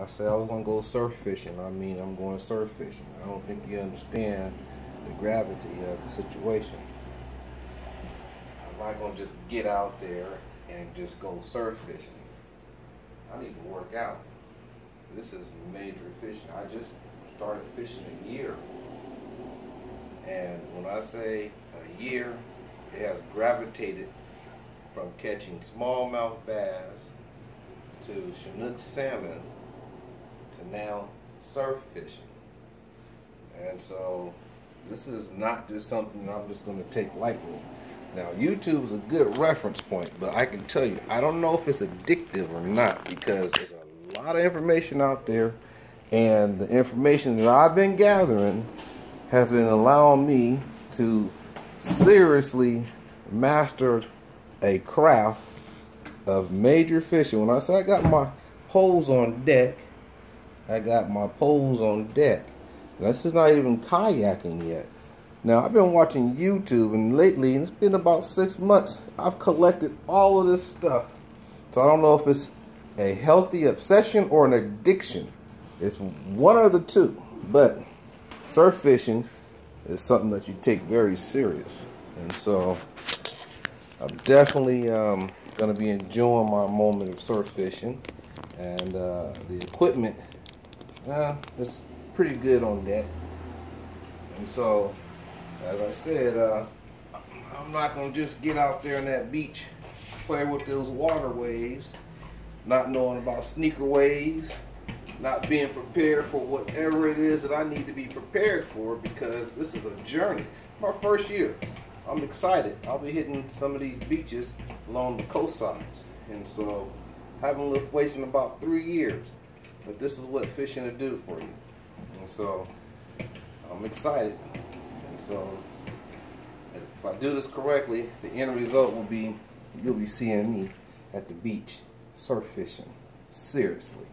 I say I was gonna go surf fishing, I mean I'm going surf fishing. I don't think you understand the gravity of the situation. I'm not gonna just get out there and just go surf fishing. I need to work out. This is major fishing. I just started fishing a year. And when I say a year, it has gravitated from catching smallmouth bass to Chinook salmon now surf fishing. And so this is not just something I'm just going to take lightly. Now, YouTube is a good reference point, but I can tell you, I don't know if it's addictive or not because there's a lot of information out there, and the information that I've been gathering has been allowing me to seriously master a craft of major fishing. When I say I got my poles on deck, I got my poles on deck. This is not even kayaking yet. Now, I've been watching YouTube, and lately, and it's been about six months, I've collected all of this stuff. So I don't know if it's a healthy obsession or an addiction. It's one of the two. But surf fishing is something that you take very serious. And so I'm definitely um, going to be enjoying my moment of surf fishing. And uh, the equipment, uh, it's pretty good on deck. And so as I said, uh, I'm not to just get out there in that beach, play with those water waves, not knowing about sneaker waves, not being prepared for whatever it is that I need to be prepared for because this is a journey. My first year. I'm excited. I'll be hitting some of these beaches along the coastsides. And so I haven't lived wasting about three years. But this is what fishing will do for you. And so I'm excited. And So if I do this correctly, the end result will be you'll be seeing me at the beach surf fishing. Seriously.